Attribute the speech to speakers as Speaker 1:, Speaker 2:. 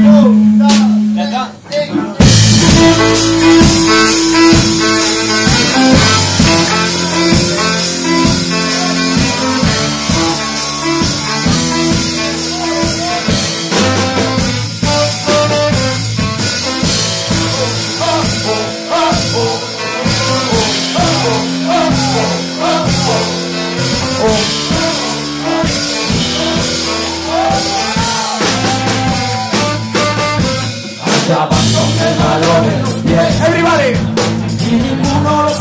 Speaker 1: Oh. Marchaban el balón en los pies. Everybody. Y ninguno los